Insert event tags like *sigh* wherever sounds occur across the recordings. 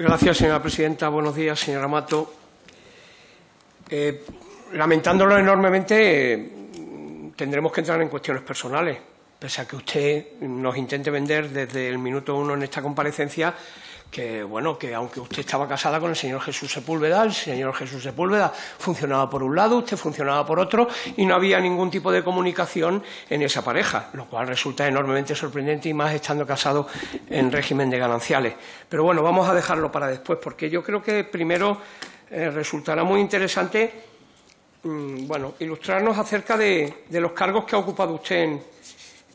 Gracias, señora presidenta. Buenos días, señora Mato. Eh, lamentándolo enormemente, eh, tendremos que entrar en cuestiones personales, pese a que usted nos intente vender desde el minuto uno en esta comparecencia que bueno, que aunque usted estaba casada con el señor Jesús Sepúlveda, el señor Jesús Sepúlveda funcionaba por un lado, usted funcionaba por otro y no había ningún tipo de comunicación en esa pareja, lo cual resulta enormemente sorprendente y más estando casado en régimen de gananciales. Pero bueno, vamos a dejarlo para después, porque yo creo que primero eh, resultará muy interesante mm, bueno, ilustrarnos acerca de, los cargos que ha ocupado usted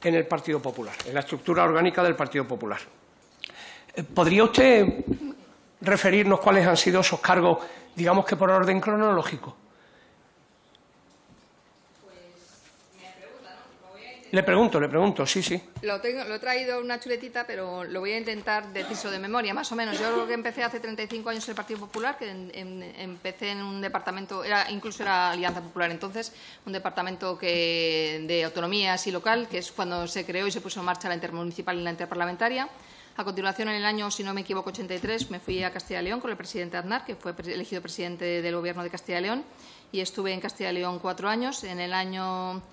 en el Partido Popular, en la estructura orgánica del Partido Popular. ¿Podría usted referirnos cuáles han sido esos cargos, digamos que por orden cronológico? Le pregunto, le pregunto, sí, sí. Lo, he traído una chuletita, pero lo voy a intentar deciso de memoria, más o menos. Yo creo que empecé hace 35 años en el Partido Popular, que empecé en un departamento, era, incluso era Alianza Popular entonces, un departamento que, de autonomías y local, que es cuando se creó y se puso en marcha la intermunicipal y la interparlamentaria. A continuación, en el año, si no me equivoco, 83, me fui a Castilla y León con el presidente Aznar, que fue elegido presidente del Gobierno de Castilla y León, y estuve en Castilla y León cuatro años. En el año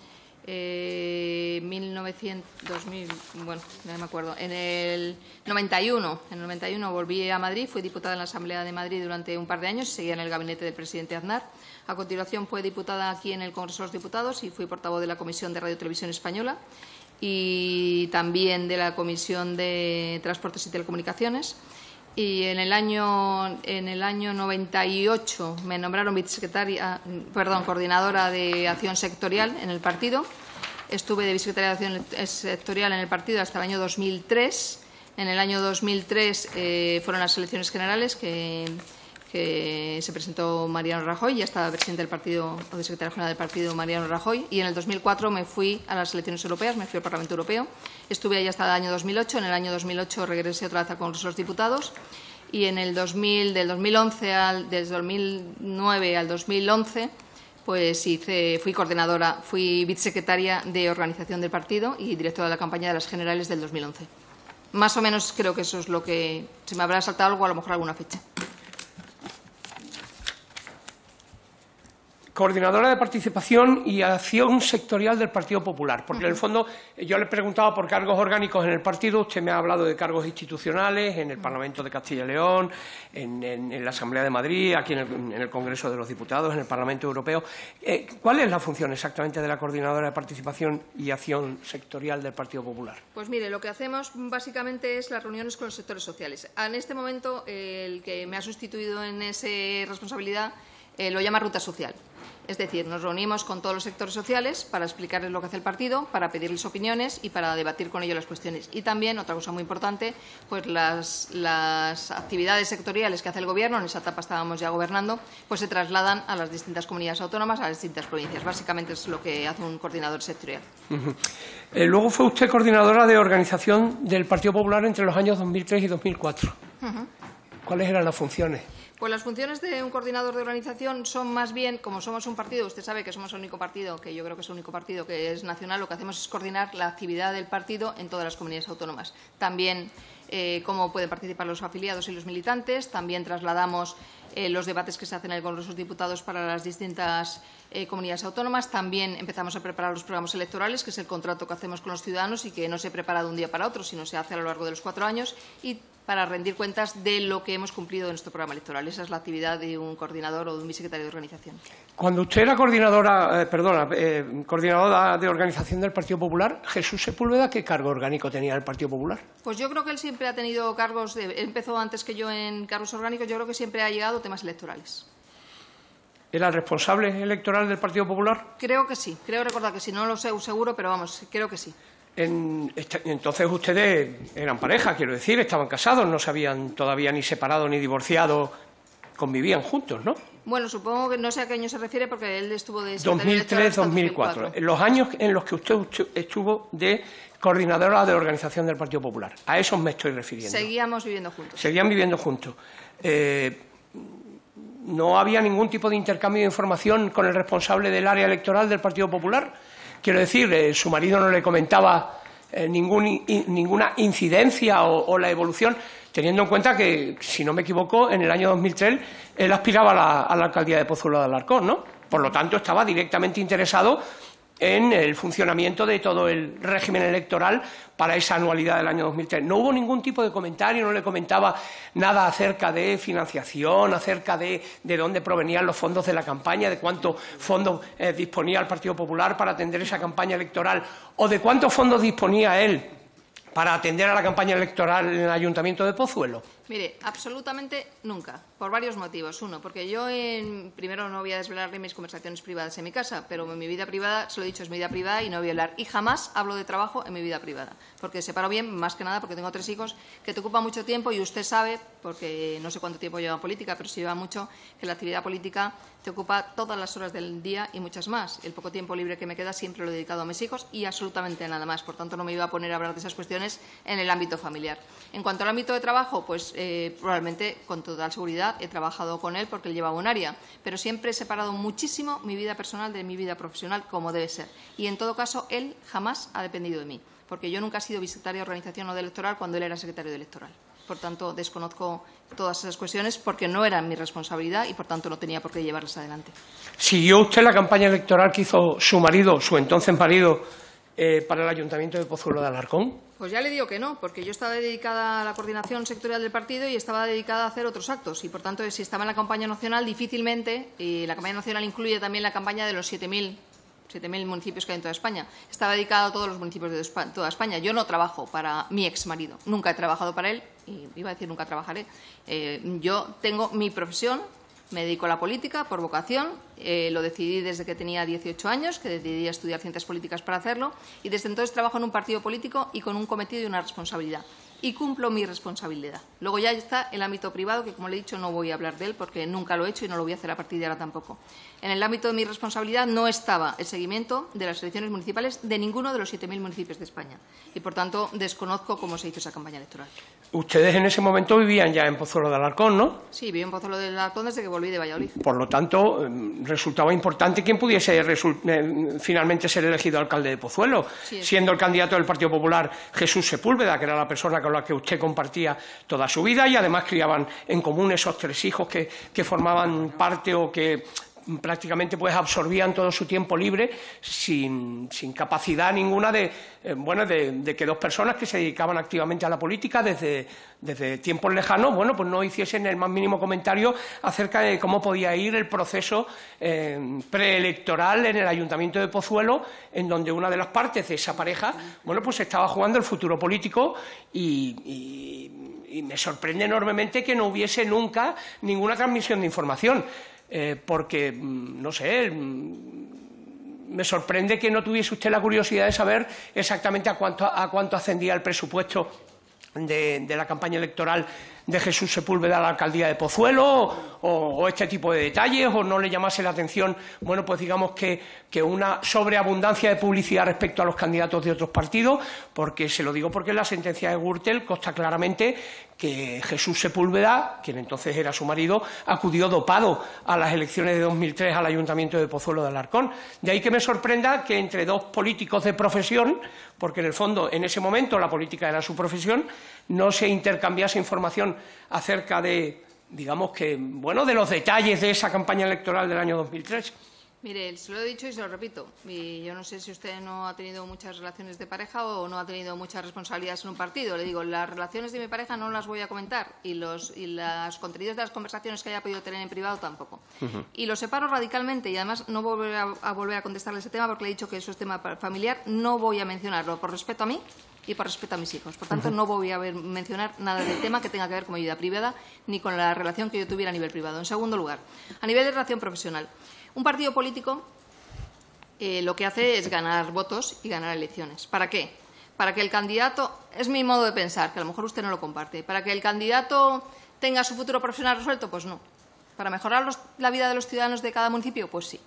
1900, eh, bueno, no me acuerdo, en el 91, en el 91 volví a Madrid, fui diputada en la Asamblea de Madrid durante un par de años y seguía en el gabinete del presidente Aznar. A continuación fue diputada aquí en el Congreso de los Diputados y fui portavoz de la Comisión de Radio y Televisión Española y también de la Comisión de Transportes y Telecomunicaciones. Y en el año, en el año 98 me nombraron vicesecretaria, perdón, coordinadora de acción sectorial en el partido. Estuve de vicesecretaria de acción sectorial en el partido hasta el año 2003. En el año 2003 eh, fueron las elecciones generales que que se presentó Mariano Rajoy, ya estaba presidente del partido o de secretario general del partido Mariano Rajoy, y en el 2004 me fui a las elecciones europeas, me fui al Parlamento Europeo. Estuve ahí hasta el año 2008, en el año 2008 regresé otra vez al Congreso de los Diputados y en el 2000, del 2011 al, desde 2009 al 2011 pues hice, fui coordinadora, fui vicesecretaria de organización del partido y directora de la campaña de las generales del 2011. Más o menos creo que eso es lo que se me habrá saltado algo, a lo mejor alguna fecha. Coordinadora de participación y acción sectorial del Partido Popular, porque en el fondo yo le preguntaba por cargos orgánicos en el partido, usted me ha hablado de cargos institucionales en el Parlamento de Castilla y León, en, la Asamblea de Madrid, aquí en el, Congreso de los Diputados, en el Parlamento Europeo. Eh, ¿Cuál es la función exactamente de la coordinadora de participación y acción sectorial del Partido Popular? Pues mire, lo que hacemos básicamente es las reuniones con los sectores sociales. En este momento, el que me ha sustituido en esa responsabilidad eh, lo llama ruta social. Es decir, nos reunimos con todos los sectores sociales para explicarles lo que hace el partido, para pedirles opiniones y para debatir con ellos las cuestiones. Y también, otra cosa muy importante, pues las, actividades sectoriales que hace el Gobierno, en esa etapa estábamos ya gobernando, pues se trasladan a las distintas comunidades autónomas, a las distintas provincias. Básicamente es lo que hace un coordinador sectorial. Eh, luego fue usted coordinadora de organización del Partido Popular entre los años 2003 y 2004. ¿Cuáles eran las funciones? Pues las funciones de un coordinador de organización son más bien, como somos un partido, usted sabe que somos el único partido, que yo creo que es el único partido que es nacional, lo que hacemos es coordinar la actividad del partido en todas las comunidades autónomas. También eh, cómo pueden participar los afiliados y los militantes, también trasladamos eh, los debates que se hacen en el Congreso de Diputados para las distintas eh, comunidades autónomas. También empezamos a preparar los programas electorales, que es el contrato que hacemos con los ciudadanos y que no se prepara de un día para otro, sino se hace a lo largo de los cuatro años. Y para rendir cuentas de lo que hemos cumplido en nuestro programa electoral. Esa es la actividad de un coordinador o de un vicesecretario de organización. Cuando usted era coordinadora, eh, perdona, eh, coordinadora de organización del Partido Popular, Jesús Sepúlveda, ¿qué cargo orgánico tenía el Partido Popular? Pues yo creo que él siempre ha tenido cargos, empezó antes que yo en cargos orgánicos, yo creo que siempre ha llegado temas electorales. ¿Era el responsable electoral del Partido Popular? Creo que sí, creo recordar que sí, no lo sé seguro, pero vamos, creo que sí entonces ustedes eran pareja, quiero decir, estaban casados, no se habían todavía ni separado ni divorciado, convivían juntos, ¿no? Bueno, supongo que no sé a qué año se refiere porque él estuvo de 2003-2004, los años en los que usted estuvo de coordinadora de organización del Partido Popular. A esos me estoy refiriendo. Seguíamos viviendo juntos. Seguían viviendo juntos. Eh, ¿No había ningún tipo de intercambio de información con el responsable del área electoral del Partido Popular? Quiero decir, eh, su marido no le comentaba eh, ninguna incidencia o, la evolución. Teniendo en cuenta que, si no me equivoco, en el año 2003 él aspiraba a la, a la alcaldía de Pozuelo de Alarcón, ¿no? Por lo tanto, estaba directamente interesado en el funcionamiento de todo el régimen electoral para esa anualidad del año 2003. No hubo ningún tipo de comentario, no le comentaba nada acerca de financiación, acerca de, de dónde provenían los fondos de la campaña, de cuántos fondos eh, disponía el Partido Popular para atender esa campaña electoral o de cuántos fondos disponía él para atender a la campaña electoral en el Ayuntamiento de Pozuelo. Mire, absolutamente nunca, por varios motivos. Uno, porque yo en, primero no voy a desvelarle mis conversaciones privadas en mi casa, pero en mi vida privada, se lo he dicho, es mi vida privada y no voy a hablar. Y jamás hablo de trabajo en mi vida privada, porque separo bien, más que nada porque tengo tres hijos que te ocupan mucho tiempo y usted sabe, porque no sé cuánto tiempo lleva en política, pero sí lleva mucho, que la actividad política te ocupa todas las horas del día y muchas más. El poco tiempo libre que me queda siempre lo he dedicado a mis hijos y absolutamente nada más. Por tanto, no me iba a poner a hablar de esas cuestiones en el ámbito familiar. En cuanto al ámbito de trabajo, pues eh, probablemente con total seguridad he trabajado con él porque él llevaba un área, pero siempre he separado muchísimo mi vida personal de mi vida profesional como debe ser. Y en todo caso, él jamás ha dependido de mí, porque yo nunca he sido visitaria de organización o de electoral cuando él era secretario de electoral. Por tanto, desconozco todas esas cuestiones porque no eran mi responsabilidad y, por tanto, no tenía por qué llevarlas adelante. ¿Siguió usted la campaña electoral que hizo su marido, su entonces marido, eh, para el Ayuntamiento de Pozuelo de Alarcón? Pues ya le digo que no, porque yo estaba dedicada a la coordinación sectorial del partido y estaba dedicada a hacer otros actos. Y, por tanto, si estaba en la campaña nacional, difícilmente, y la campaña nacional incluye también la campaña de los 7.000 7.000 municipios que hay en toda España. Estaba dedicado a todos los municipios de toda España. Yo no trabajo para mi ex marido. Nunca he trabajado para él y iba a decir nunca trabajaré. Eh, yo tengo mi profesión, me dedico a la política por vocación, eh, lo decidí desde que tenía 18 años, que decidí estudiar ciencias políticas para hacerlo, y desde entonces trabajo en un partido político y con un cometido y una responsabilidad. Y cumplo mi responsabilidad. Luego ya está el ámbito privado, que como le he dicho no voy a hablar de él porque nunca lo he hecho y no lo voy a hacer a partir de ahora tampoco. En el ámbito de mi responsabilidad no estaba el seguimiento de las elecciones municipales de ninguno de los 7.000 municipios de España. Y, por tanto, desconozco cómo se hizo esa campaña electoral. Ustedes en ese momento vivían ya en Pozuelo de Alarcón, ¿no? Sí, viví en Pozuelo de Alarcón desde que volví de Valladolid. Por lo tanto, em, resultaba importante quién pudiese eh, finalmente ser elegido alcalde de Pozuelo, sí, siendo el candidato del Partido Popular Jesús Sepúlveda, que era la persona con la que usted compartía toda su vida y además criaban en común esos tres hijos que, que formaban parte o que prácticamente pues absorbían todo su tiempo libre sin, capacidad ninguna de, eh, bueno, de, que dos personas que se dedicaban activamente a la política desde, desde tiempos lejanos, bueno, pues no hiciesen el más mínimo comentario acerca de cómo podía ir el proceso eh, preelectoral en el Ayuntamiento de Pozuelo, en donde una de las partes de esa pareja, bueno, pues estaba jugando el futuro político y me sorprende enormemente que no hubiese nunca ninguna transmisión de información. Eh, porque, mm, no sé, mm, me sorprende que no tuviese usted la curiosidad de saber exactamente a cuánto, a cuánto ascendía el presupuesto de, de, la campaña electoral de Jesús Sepúlveda a la alcaldía de Pozuelo o, este tipo de detalles o no le llamase la atención, bueno, pues digamos que, que, una sobreabundancia de publicidad respecto a los candidatos de otros partidos, porque se lo digo porque en la sentencia de Gürtel consta claramente que Jesús Sepúlveda, quien entonces era su marido, acudió dopado a las elecciones de 2003 al Ayuntamiento de Pozuelo de Alarcón. De ahí que me sorprenda que entre dos políticos de profesión, porque en el fondo en ese momento la política era su profesión, no se intercambiase información acerca de, digamos que, bueno, de los detalles de esa campaña electoral del año 2003. Mire, se lo he dicho y se lo repito. Y yo no sé si usted no ha tenido muchas relaciones de pareja o no ha tenido muchas responsabilidades en un partido. Le digo, las relaciones de mi pareja no las voy a comentar y los, y los contenidos de las conversaciones que haya podido tener en privado tampoco. Uh -huh. Y lo separo radicalmente y además no volveré a, a, volver a contestarle ese tema porque le he dicho que eso es tema familiar. No voy a mencionarlo por respeto a mí y por respeto a mis hijos. Por tanto, uh -huh. no voy a ver, mencionar nada del tema que tenga que ver con mi vida privada ni con la relación que yo tuviera a nivel privado. En segundo lugar, a nivel de relación profesional. Un partido político eh, lo que hace es ganar votos y ganar elecciones. ¿Para qué? Para que el candidato, es mi modo de pensar, que a lo mejor usted no lo comparte, para que el candidato tenga su futuro profesional resuelto, pues no. Para mejorar los, la vida de los ciudadanos de cada municipio, pues sí.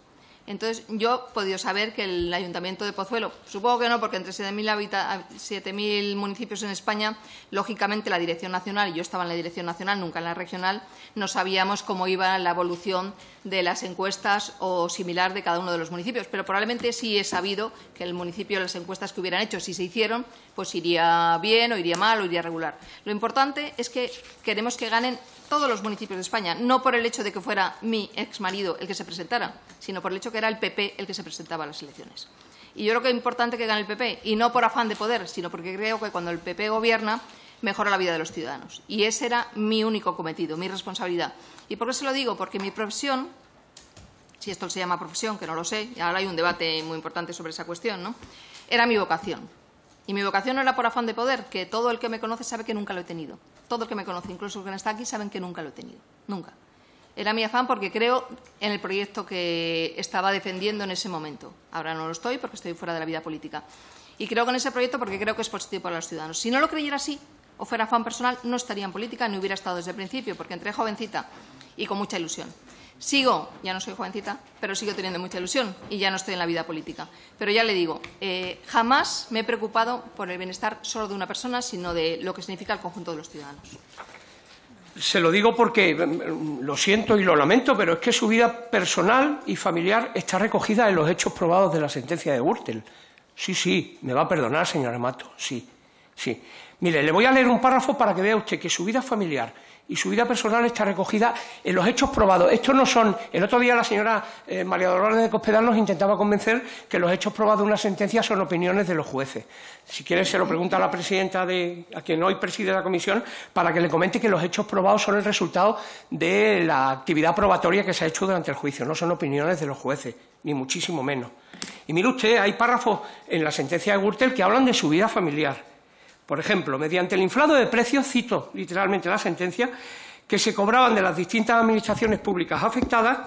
Entonces, yo he podido saber que el Ayuntamiento de Pozuelo, supongo que no, porque entre 7.000 municipios en España, lógicamente la Dirección Nacional, y yo estaba en la Dirección Nacional, nunca en la regional, no sabíamos cómo iba la evolución de las encuestas o similar de cada uno de los municipios. Pero probablemente sí he sabido que el municipio, las encuestas que hubieran hecho, si se hicieron, pues iría bien o iría mal o iría regular. Lo importante es que queremos que ganen todos los municipios de España, no por el hecho de que fuera mi ex marido el que se presentara, sino por el hecho que era el PP el que se presentaba a las elecciones. Y yo creo que es importante que gane el PP, y no por afán de poder, sino porque creo que cuando el PP gobierna, mejora la vida de los ciudadanos. Y ese era mi único cometido, mi responsabilidad. ¿Y por qué se lo digo? Porque mi profesión, si esto se llama profesión, que no lo sé, y ahora hay un debate muy importante sobre esa cuestión, ¿no? era mi vocación. Y mi vocación no era por afán de poder, que todo el que me conoce sabe que nunca lo he tenido. Todo el que me conoce, incluso el que no está aquí, saben que nunca lo he tenido. Nunca. Era mi afán porque creo en el proyecto que estaba defendiendo en ese momento. Ahora no lo estoy porque estoy fuera de la vida política. Y creo en ese proyecto porque creo que es positivo para los ciudadanos. Si no lo creyera así, o fuera afán personal, no estaría en política ni hubiera estado desde el principio, porque entré jovencita y con mucha ilusión. Sigo, ya no soy jovencita, pero sigo teniendo mucha ilusión y ya no estoy en la vida política. Pero ya le digo, eh, jamás me he preocupado por el bienestar solo de una persona, sino de lo que significa el conjunto de los ciudadanos. Se lo digo porque mm, lo siento y lo lamento, pero es que su vida personal y familiar está recogida en los hechos probados de la sentencia de Gürtel. Sí, sí, me va a perdonar, señor Amato, sí, sí. Mire, le voy a leer un párrafo para que vea usted que su vida familiar y su vida personal está recogida en los hechos probados. Estos no son. El otro día la señora eh, María Dolores de Cospedal nos intentaba convencer que los hechos probados de una sentencia son opiniones de los jueces. Si quiere, se lo pregunta a la presidenta de, a quien hoy preside la comisión, para que le comente que los hechos probados son el resultado de la actividad probatoria que se ha hecho durante el juicio, no son opiniones de los jueces, ni muchísimo menos. Y mire usted, hay párrafos en la sentencia de Gürtel que hablan de su vida familiar por ejemplo, mediante el inflado de precios, cito literalmente la sentencia, que se cobraban de las distintas administraciones públicas afectadas,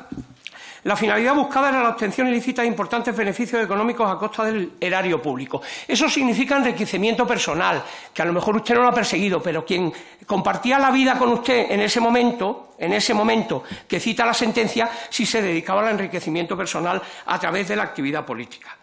la finalidad buscada era la obtención ilícita de importantes beneficios económicos a costa del erario público. Eso significa enriquecimiento personal, que a lo mejor usted no lo ha perseguido, pero quien compartía la vida con usted en ese momento, en ese momento que cita la sentencia, sí se dedicaba al enriquecimiento personal a través de la actividad política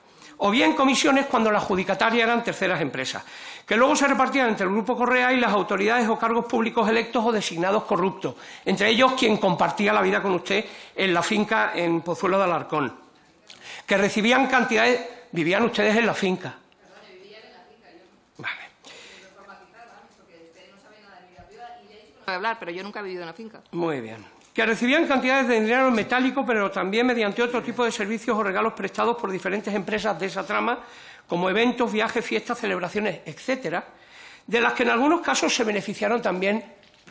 o bien comisiones cuando la adjudicataria eran terceras empresas, que luego se repartían entre el Grupo Correa y las autoridades o cargos públicos electos o designados corruptos, entre ellos quien compartía la vida con usted en la finca en Pozuelo de Alarcón, que recibían cantidades... ¿Vivían ustedes en la finca? Vale. hablar, pero yo nunca he vivido en la finca. Muy bien que recibían cantidades de dinero metálico, pero también mediante otro tipo de servicios o regalos prestados por diferentes empresas de esa trama, como eventos, viajes, fiestas, celebraciones, etcétera, de las que en algunos casos se beneficiaron también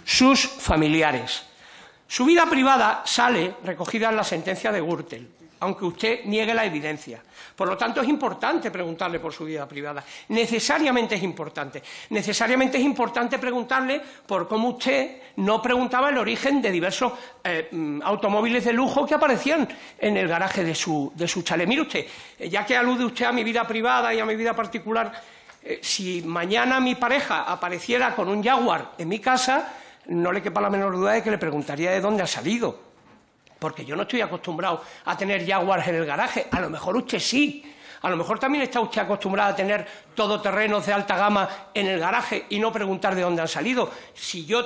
sus familiares. Su vida privada sale recogida en la sentencia de Gürtel aunque usted niegue la evidencia. Por lo tanto, es importante preguntarle por su vida privada. Necesariamente es importante. Necesariamente es importante preguntarle por cómo usted no preguntaba el origen de diversos eh, mm, automóviles de lujo que aparecían en el garaje de su, de chalet. Mire usted, eh, ya que alude usted a mi vida privada y a mi vida particular, eh, si mañana mi pareja apareciera con un Jaguar en mi casa, no le quepa la menor duda de que le preguntaría de dónde ha salido porque yo no estoy acostumbrado a tener Jaguars en el garaje. A lo mejor usted sí. A lo mejor también está usted acostumbrado a tener todoterrenos de alta gama en el garaje y no preguntar de dónde han salido. Si yo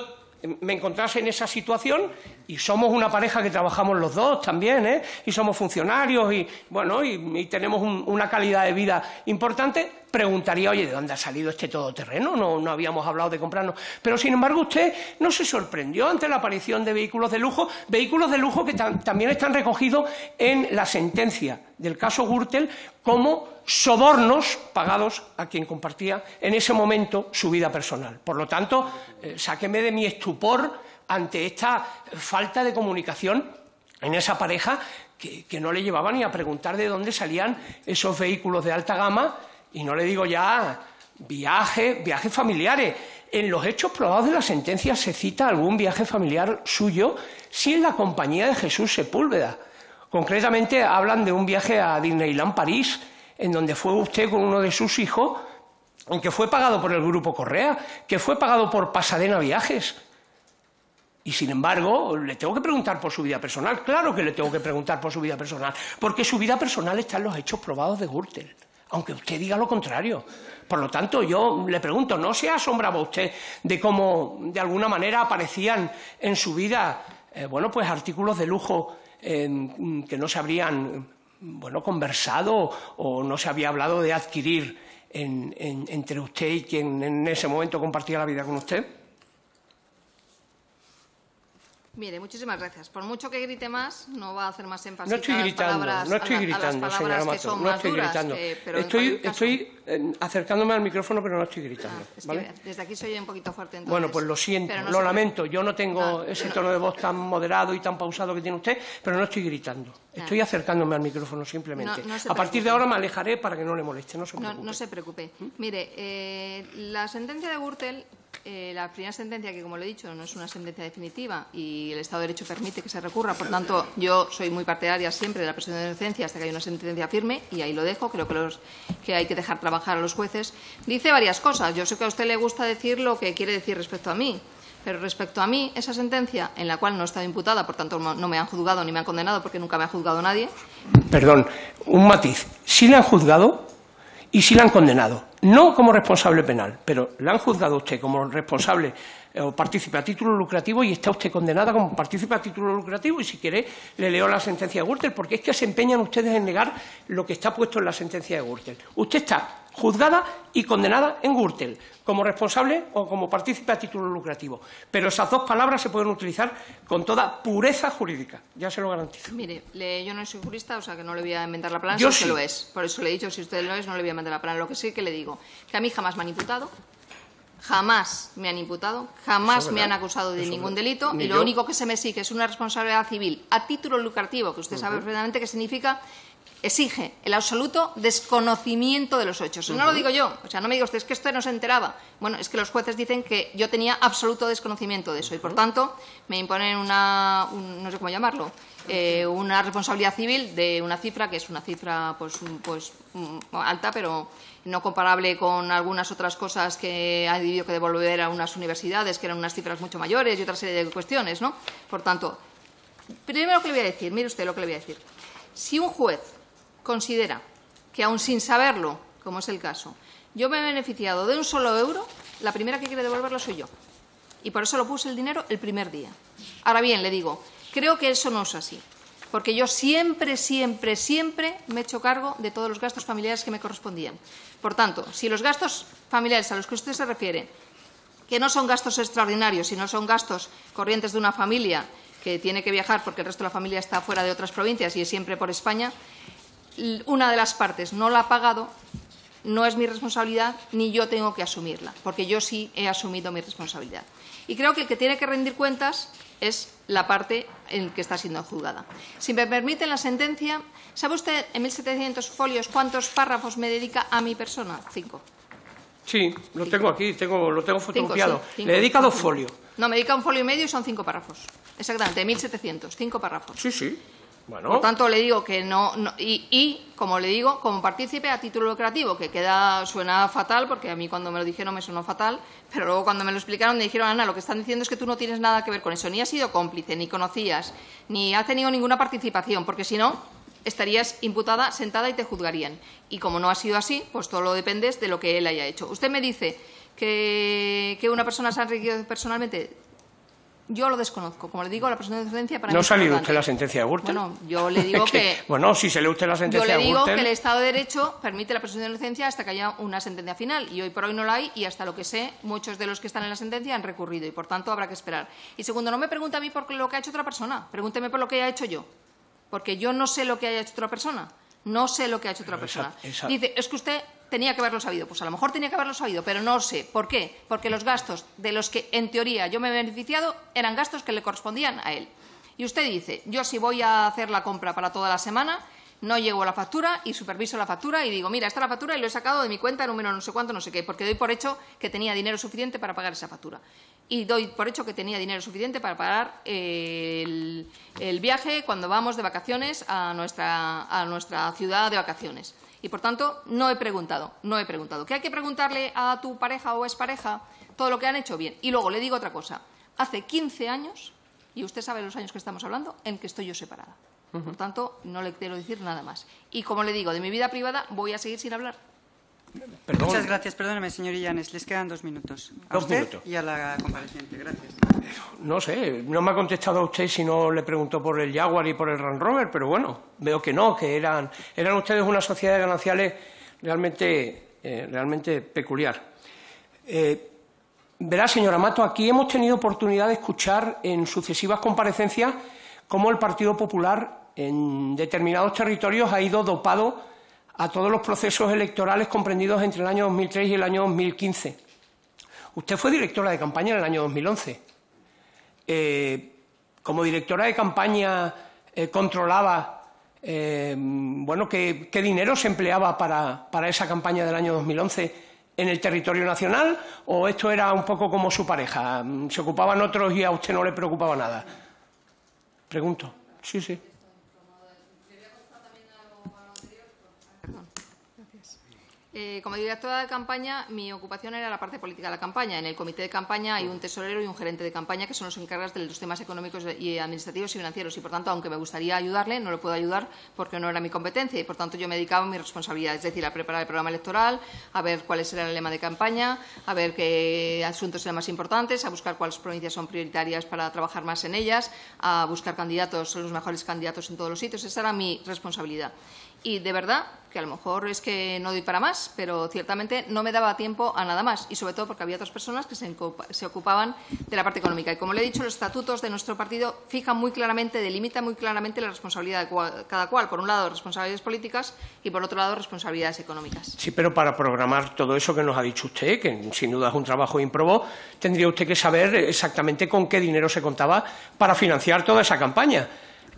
me encontrase en esa situación y somos una pareja que trabajamos los dos también, ¿eh? y somos funcionarios y bueno y, tenemos una calidad de vida importante, preguntaría, oye, ¿de dónde ha salido este todoterreno? No, no habíamos hablado de comprarnos. Pero, sin embargo, usted no se sorprendió ante la aparición de vehículos de lujo, vehículos de lujo que también están recogidos en la sentencia del caso Gürtel como sobornos pagados a quien compartía en ese momento su vida personal. Por lo tanto, eh, sáqueme de mi estupor ante esta falta de comunicación en esa pareja que, que, no le llevaba ni a preguntar de dónde salían esos vehículos de alta gama y no le digo ya viajes, viajes familiares. En los hechos probados de la sentencia se cita algún viaje familiar suyo sin la compañía de Jesús Sepúlveda. Concretamente hablan de un viaje a Disneyland París, en donde fue usted con uno de sus hijos, que fue pagado por el Grupo Correa, que fue pagado por Pasadena Viajes. Y sin embargo, le tengo que preguntar por su vida personal. Claro que le tengo que preguntar por su vida personal, porque su vida personal está en los hechos probados de Gürtel, aunque usted diga lo contrario. Por lo tanto, yo le pregunto, ¿no se asombraba usted de cómo, de alguna manera, aparecían en su vida, eh, bueno, pues artículos de lujo que no se habrían, bueno, conversado o no se había hablado de adquirir entre usted y quien en ese momento compartía la vida con usted? Mire, muchísimas gracias. Por mucho que grite más, no va a hacer más énfasis no estoy gritando, No estoy gritando, señora Mato, no estoy gritando. estoy, estoy eh, acercándome al micrófono, pero no estoy gritando. Ah, es que desde aquí soy un poquito fuerte. Entonces, bueno, pues lo siento, lo lamento. Yo no tengo ese tono de voz tan moderado y tan pausado que tiene usted, pero no estoy gritando. Estoy acercándome al micrófono simplemente. a partir de ahora me alejaré para que no le moleste. No se preocupe. No, se preocupe. ¿Mm? Mire, eh, la sentencia de Gürtel eh, la primera sentencia, que como le he dicho, no es una sentencia definitiva y el Estado de Derecho permite que se recurra, por tanto, yo soy muy partidaria siempre de la presunción de inocencia hasta que haya una sentencia firme y ahí lo dejo. Creo que, los, que hay que dejar trabajar a los jueces. Dice varias cosas. Yo sé que a usted le gusta decir lo que quiere decir respecto a mí. Pero respecto a mí, esa sentencia, en la cual no he estado imputada, por tanto no me han juzgado ni me han condenado porque nunca me ha juzgado nadie. Perdón, un matiz. Sí le han juzgado y sí le han condenado no como responsable penal, pero la han juzgado usted como responsable eh, o partícipe a título lucrativo y está usted condenada como partícipe a título lucrativo y si quiere le leo la sentencia de Gürtel, porque es que se empeñan ustedes en negar lo que está puesto en la sentencia de Gürtel. Usted está juzgada y condenada en Gürtel, como responsable o como partícipe a título lucrativo. Pero esas dos palabras se pueden utilizar con toda pureza jurídica, ya se lo garantizo. Mire, yo no soy jurista, o sea que no le voy a inventar la plana yo si sí. lo es. Por eso le he dicho, si usted lo es, no le voy a inventar la plana. Lo que sí que le digo, que a mí jamás me han imputado, jamás me han imputado, jamás me han acusado de ningún delito y lo único que se me exige es una responsabilidad civil a título lucrativo, que usted sabe perfectamente qué significa exige el absoluto desconocimiento de los hechos. No lo digo yo, o sea, no me diga usted, es que esto no se enteraba. Bueno, es que los jueces dicen que yo tenía absoluto desconocimiento de eso y, por tanto, me imponen una, no sé cómo llamarlo, eh, una responsabilidad civil de una cifra que es una cifra pues, pues mm, alta, pero no comparable con algunas otras cosas que ha debido que devolver a unas universidades, que eran unas cifras mucho mayores y otra serie de cuestiones, ¿no? Por tanto, primero lo que le voy a decir, mire usted lo que le voy a decir. Si un juez considera que, aun sin saberlo, como es el caso, yo me he beneficiado de un solo euro, la primera que quiere devolverlo soy yo. Y por eso lo puse el dinero el primer día. Ahora bien, le digo, creo que eso no es así. Porque yo siempre, siempre, siempre me he hecho cargo de todos los gastos familiares que me correspondían. Por tanto, si los gastos familiares a los que usted se refiere, que no son gastos extraordinarios, sino son gastos corrientes de una familia que tiene que viajar porque el resto de la familia está fuera de otras provincias y es siempre por España, una de las partes no la ha pagado, no es mi responsabilidad ni yo tengo que asumirla, porque yo sí he asumido mi responsabilidad. Y creo que el que tiene que rendir cuentas es la parte en que está siendo juzgada. Si me permite la sentencia, ¿sabe usted en 1.700 folios cuántos párrafos me dedica a mi persona? Cinco. Sí, lo tengo aquí, tengo, lo tengo fotocopiado. Le dedica dos folios. No, me dedica un folio y medio y son cinco párrafos. Exactamente, 1.700, cinco párrafos. Sí, sí. Por tanto, le digo que no, y, como le digo, como partícipe a título lucrativo, que queda, suena fatal, porque a mí cuando me lo dijeron me sonó fatal, pero luego cuando me lo explicaron me dijeron, Ana, lo que están diciendo es que tú no tienes nada que ver con eso, ni has sido cómplice, ni conocías, ni has tenido ninguna participación, porque si no, estarías imputada, sentada y te juzgarían. Y como no ha sido así, pues todo lo depende de lo que él haya hecho. Usted me dice que, que una persona se ha enriquecido personalmente yo lo desconozco. Como le digo, la presunción de inocencia para ¿No ha salido usted la sentencia de Gürtel? Bueno, yo le *laughs* digo que, Bueno, si se lee usted la sentencia de. Yo le digo que el Estado de Derecho permite la presunción de inocencia hasta que haya una sentencia final. Y hoy por hoy no la hay y hasta lo que sé, muchos de los que están en la sentencia han recurrido y, por tanto, habrá que esperar. Y segundo, no me pregunte a mí por lo que ha hecho otra persona. Pregúnteme por lo que haya hecho yo. Porque yo no sé lo que haya hecho otra persona. No sé lo que ha hecho otra persona. Dice, es que usted tenía que haberlo sabido. Pues a lo mejor tenía que haberlo sabido, pero no sé. ¿Por qué? Porque los gastos de los que en teoría yo me he beneficiado eran gastos que le correspondían a él. Y usted dice, yo si voy a hacer la compra para toda la semana, no llevo la factura y superviso la factura y digo, mira, esta es la factura y lo he sacado de mi cuenta número no sé cuánto, no sé qué, porque doy por hecho que tenía dinero suficiente para pagar esa factura. Y doy por hecho que tenía dinero suficiente para pagar el, viaje cuando vamos de vacaciones a nuestra, a nuestra ciudad de vacaciones. Y, por tanto, no he preguntado, no he preguntado. ¿Que hay que preguntarle a tu pareja o expareja todo lo que han hecho? Bien. Y luego le digo otra cosa. Hace 15 años y usted sabe los años que estamos hablando en que estoy yo separada. Por tanto, no le quiero decir nada más. Y como le digo, de mi vida privada voy a seguir sin hablar. Perdón. Muchas gracias. Perdóneme, señor Illanes. Les quedan dos minutos. A dos usted minutos. y a la compareciente. Gracias. No sé, no me ha contestado a usted si no le preguntó por el Jaguar y por el Land Rover, pero bueno, veo que no, que eran, eran ustedes una sociedad de gananciales realmente, eh, realmente peculiar. Eh, verá, señora Mato, aquí hemos tenido oportunidad de escuchar en sucesivas comparecencias cómo el Partido Popular en determinados territorios ha ido dopado a todos los procesos electorales comprendidos entre el año 2003 y el año 2015. Usted fue directora de campaña en el año 2011. Eh, como directora de campaña eh, controlaba eh, bueno, qué, dinero se empleaba para, para, esa campaña del año 2011 en el territorio nacional o esto era un poco como su pareja, se ocupaban otros y a usted no le preocupaba nada. Pregunto. Sí, sí. Eh, como directora de campaña, mi ocupación era la parte política de la campaña. En el comité de campaña hay un tesorero y un gerente de campaña que son los encargados de los temas económicos y administrativos y financieros. Y, por tanto, aunque me gustaría ayudarle, no le puedo ayudar porque no era mi competencia. Y, por tanto, yo me dedicaba a mi responsabilidad, es decir, a preparar el programa electoral, a ver cuál era el lema de campaña, a ver qué asuntos eran más importantes, a buscar cuáles provincias son prioritarias para trabajar más en ellas, a buscar candidatos, los mejores candidatos en todos los sitios. Esa era mi responsabilidad. Y, de verdad, que a lo mejor es que no doy para más, pero ciertamente no me daba tiempo a nada más y sobre todo porque había otras personas que se, ocupaban de la parte económica. Y como le he dicho, los estatutos de nuestro partido fijan muy claramente, delimitan muy claramente la responsabilidad de cada cual. Por un lado, responsabilidades políticas y por otro lado, responsabilidades económicas. Sí, pero para programar todo eso que nos ha dicho usted, que sin duda es un trabajo improbo, tendría usted que saber exactamente con qué dinero se contaba para financiar toda esa campaña.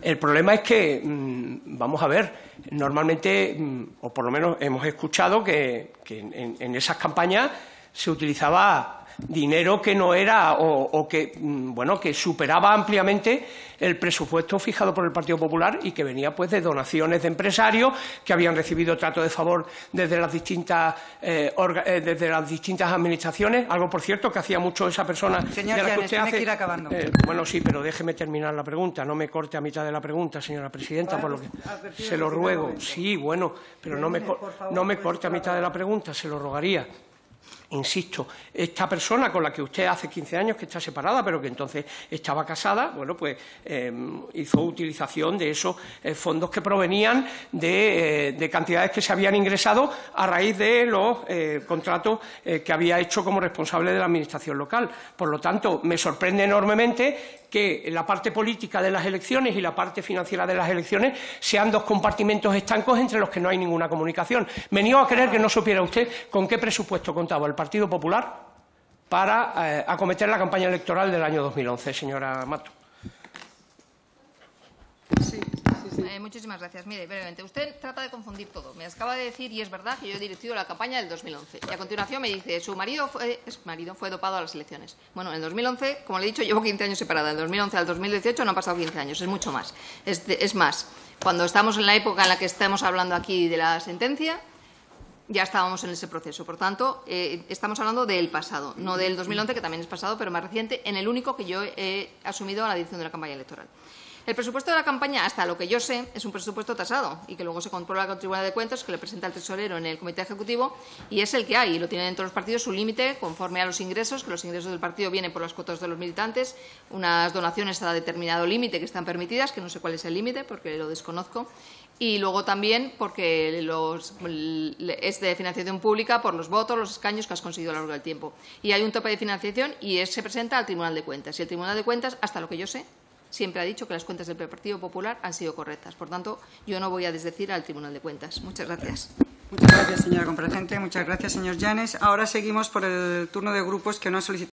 El problema es que, mmm, vamos a ver, normalmente, mmm, o por lo menos hemos escuchado que, que en, en, esas campañas se utilizaba dinero que no era o, o que, mmm, bueno, que superaba ampliamente el presupuesto fijado por el Partido Popular y que venía pues de donaciones de empresarios que habían recibido trato de favor desde las distintas eh, eh, desde las distintas administraciones, algo por cierto que hacía mucho esa persona Señor de la que Llanes, usted tiene hace. que ir acabando. Eh, bueno, sí, pero déjeme terminar la pregunta, no me corte a mitad de la pregunta, señora presidenta, por lo que se lo ruego. Sí, bueno, pero no me, no me corte a mitad de la pregunta, se lo rogaría. Insisto, esta persona con la que usted hace 15 años que está separada, pero que entonces estaba casada, bueno, pues eh, hizo utilización de esos eh, fondos que provenían de, eh, de, cantidades que se habían ingresado a raíz de los eh, contratos que había hecho como responsable de la Administración local. Por lo tanto, me sorprende enormemente que la parte política de las elecciones y la parte financiera de las elecciones sean dos compartimentos estancos entre los que no hay ninguna comunicación. Me niego a creer que no supiera usted con qué presupuesto contaba el Partido Popular para eh, acometer la campaña electoral del año 2011, señora Mato. Sí. Eh, muchísimas gracias. Mire, brevemente, usted trata de confundir todo. Me acaba de decir, y es verdad, que yo he dirigido la campaña del 2011. Y a continuación me dice, su marido fue, su marido fue dopado a las elecciones. Bueno, en el 2011, como le he dicho, llevo 15 años separada. Del 2011 al 2018 no han pasado 15 años, es mucho más. Es, más, cuando estamos en la época en la que estamos hablando aquí de la sentencia, ya estábamos en ese proceso. Por tanto, eh, estamos hablando del pasado, no del 2011, que también es pasado, pero más reciente, en el único que yo he asumido a la dirección de la campaña electoral. El presupuesto de la campaña, hasta lo que yo sé, es un presupuesto tasado y que luego se controla con el Tribunal de Cuentas, que le presenta el tesorero en el Comité Ejecutivo y es el que hay. Y lo tienen en todos los partidos su límite conforme a los ingresos, que los ingresos del partido vienen por las cuotas de los militantes, unas donaciones a determinado límite que están permitidas, que no sé cuál es el límite porque lo desconozco, y luego también porque los, es de financiación pública por los votos, los escaños que has conseguido a lo largo del tiempo. Y hay un tope de financiación y se presenta al Tribunal de Cuentas. Y el Tribunal de Cuentas, hasta lo que yo sé, siempre ha dicho que las cuentas del Partido Popular han sido correctas. Por tanto, yo no voy a desdecir al Tribunal de Cuentas. Muchas gracias. Muchas gracias, señora compareciente. Muchas gracias, señor Llanes. Ahora seguimos por el turno de grupos que no han solicitado.